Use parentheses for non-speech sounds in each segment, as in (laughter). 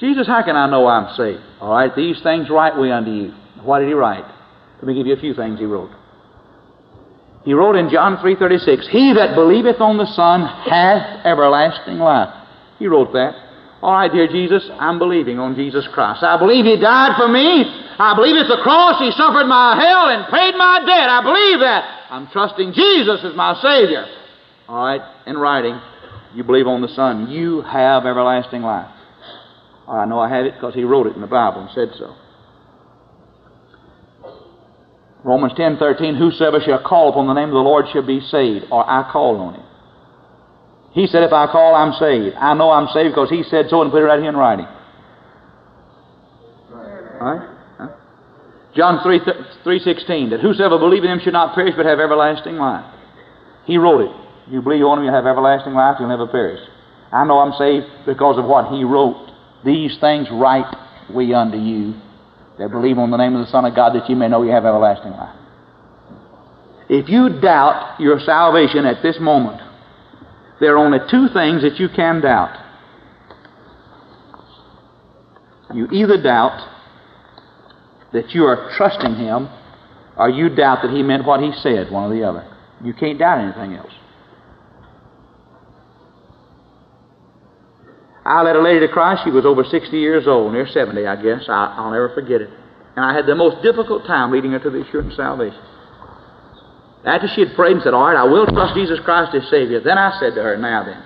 Jesus, how can I know I'm saved? All right, these things write we unto you. What did he write? Let me give you a few things he wrote. He wrote in John 3.36, He that believeth on the Son hath everlasting life. He wrote that. All right, dear Jesus, I'm believing on Jesus Christ. I believe He died for me. I believe it's the cross. He suffered my hell and paid my debt. I believe that. I'm trusting Jesus as my Savior. All right, in writing, you believe on the Son. You have everlasting life. I know I have it because He wrote it in the Bible and said so. Romans 10 13, Whosoever shall call upon the name of the Lord shall be saved, or I call on him. He said, If I call, I'm saved. I know I'm saved because he said so and put it right here in writing. Right? Huh? John 3, 3.16, that whosoever believe in him should not perish but have everlasting life. He wrote it. You believe on him, you have everlasting life, you'll never perish. I know I'm saved because of what he wrote. These things write we unto you that believe on the name of the Son of God that you may know you have everlasting life. If you doubt your salvation at this moment, there are only two things that you can doubt. You either doubt that you are trusting Him, or you doubt that He meant what He said, one or the other. You can't doubt anything else. I led a lady to Christ. She was over 60 years old, near 70, I guess. I, will never forget it. And I had the most difficult time leading her to the assurance of salvation. After she had prayed and said, All right, I will trust Jesus Christ as Savior, then I said to her, Now then,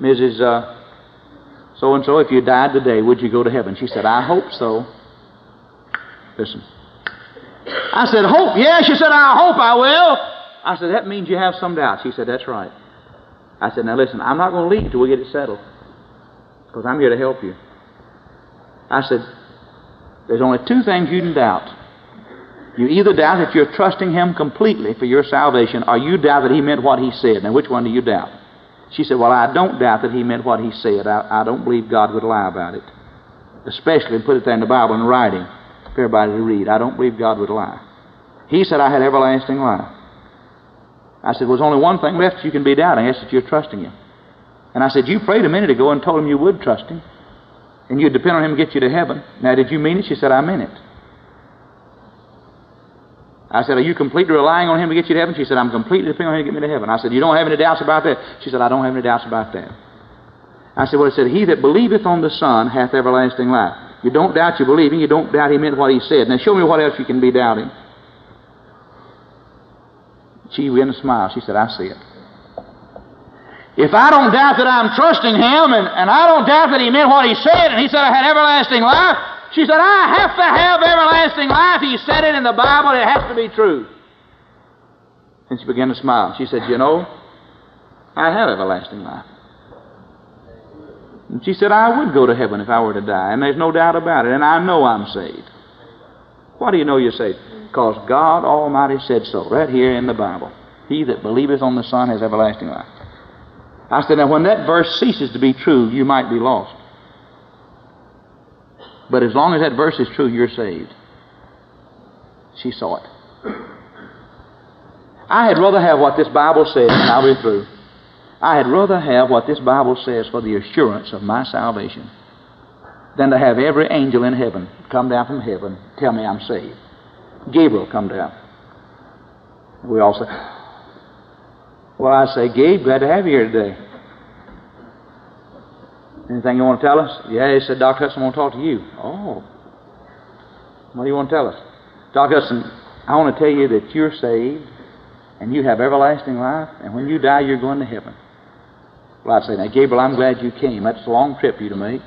Mrs. Uh, so and so, if you died today, would you go to heaven? She said, I hope so. Listen. I said, Hope? Yeah. She said, I hope I will. I said, That means you have some doubt. She said, That's right. I said, Now listen, I'm not going to leave till we get it settled because I'm here to help you. I said, There's only two things you can doubt. You either doubt that you're trusting Him completely for your salvation, or you doubt that He meant what He said. Now, which one do you doubt? She said, Well, I don't doubt that He meant what He said. I, I don't believe God would lie about it. Especially, put it there in the Bible in writing for everybody to read. I don't believe God would lie. He said, I had everlasting life. I said, well, there's only one thing left you can be doubting. That's that you're trusting Him. And I said, you prayed a minute ago and told Him you would trust Him. And you'd depend on Him to get you to heaven. Now, did you mean it? She said, I meant it. I said, Are you completely relying on Him to get you to heaven? She said, I'm completely depending on Him to get me to heaven. I said, You don't have any doubts about that? She said, I don't have any doubts about that. I said, Well, it said, He that believeth on the Son hath everlasting life. You don't doubt you believing. You don't doubt He meant what He said. Now, show me what else you can be doubting. She began to smile. She said, I see it. If I don't doubt that I'm trusting Him, and, and I don't doubt that He meant what He said, and He said I had everlasting life, she said, I have to have everlasting life. He said it in the Bible, it has to be true. And she began to smile. She said, You know, I have everlasting life. And she said, I would go to heaven if I were to die, and there's no doubt about it, and I know I'm saved. Why do you know you're saved? Because God Almighty said so, right here in the Bible. He that believeth on the Son has everlasting life. I said, now when that verse ceases to be true, you might be lost. But as long as that verse is true, you're saved. She saw it. I had rather have what this Bible says, and I'll be through. I had rather have what this Bible says for the assurance of my salvation than to have every angel in heaven come down from heaven tell me I'm saved. Gabriel come down. We all say, Well, I say, Gabe, glad to have you here today. Anything you want to tell us? Yeah, he said, Dr. Hutson, I want to talk to you. Oh. What do you want to tell us? Dr. Hutson, I want to tell you that you're saved and you have everlasting life, and when you die, you're going to heaven. Well, I'd say, now, Gabriel, I'm glad you came. That's a long trip you to make.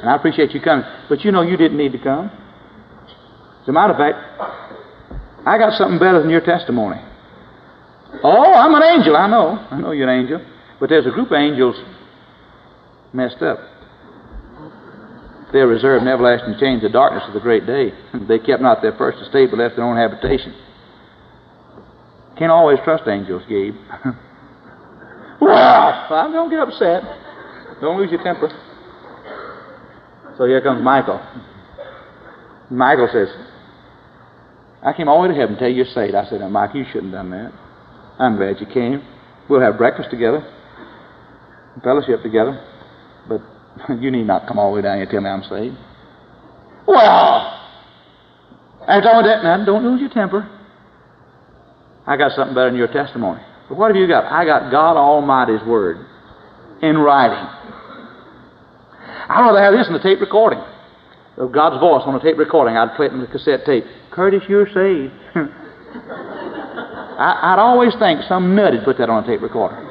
And I appreciate you coming. But you know you didn't need to come. As a matter of fact, I got something better than your testimony. Oh, I'm an angel. I know. I know you're an angel. But there's a group of angels messed up. They're reserved in everlasting chains of darkness of the great day. (laughs) They kept not their first estate, but left their own habitation. Can't always trust angels, Gabe. (laughs) well, don't get upset. Don't lose your temper. So here comes Michael. Michael says, I came all the way to heaven to tell you you're saved. I said, now, Mike, you shouldn't have done that. I'm glad you came. We'll have breakfast together, fellowship together. But (laughs) you need not come all the way down here and tell me I'm saved. Well, after all that, now, don't lose your temper. I got something better than your testimony. But what have you got? I got God Almighty's Word in writing. I'd rather have this in the tape recording of God's voice on a tape recording. I'd play it in the cassette tape. Curtis, you're saved. (laughs) I, would always think some nut'd put that on a tape recorder.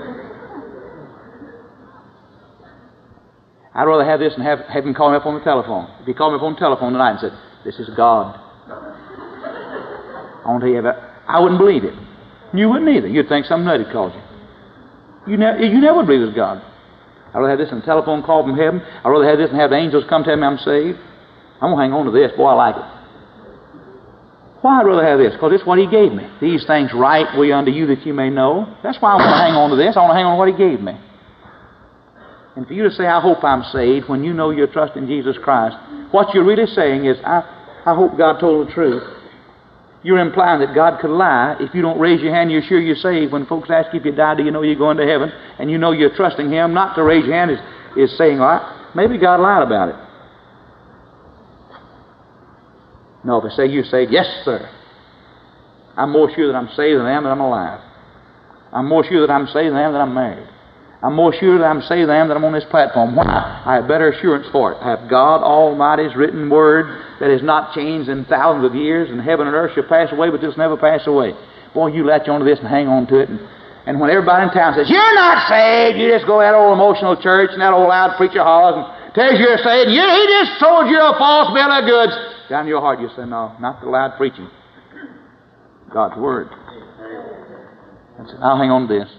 I'd rather have this and have, have him call me up on the telephone. If he called me up on the telephone tonight and said, This is God. I want to tell you that. I wouldn't believe it. You wouldn't either. You'd think some nut had called you. You, ne- you never would believe it's God. I'd rather have this than a telephone call from heaven. I'd rather have this and have the angels come tell me I'm saved. I'm going to hang on to this. Boy, I like it. Why I'd rather have this? Because it's what He gave me. These things write we unto you that you may know. That's why I want to hang on to this. I want to hang on to what He gave me. And for you to say, I hope I'm saved, when you know your trust in Jesus Christ, what you're really saying is, I, I hope God told the truth. You're implying that God could lie if you don't raise your hand, you're sure you're saved. When folks ask you if you died, do you know you're going to heaven? And you know you're trusting Him. Not to raise your hand is, is saying, well, maybe God lied about it. No, if I say you're saved, yes, sir. I'm more sure that I'm saved than I am that I'm alive. I'm more sure that I'm saved than I am that I'm married. I'm more sure that I'm saved than I am that I'm on this platform. Why? I have better assurance for it. I have God Almighty's written word that has not changed in thousands of years, and heaven and earth shall pass away, but this never pass away. Boy, you latch onto this and hang on to it. And, and when everybody in town says, You're not saved, you just go to that old emotional church and that old loud preacher hollers and tells you you're saved, you, he just sold you a false bill of goods. Down in your heart, you say, No, not the loud preaching. God's Word. I'll hang on to this.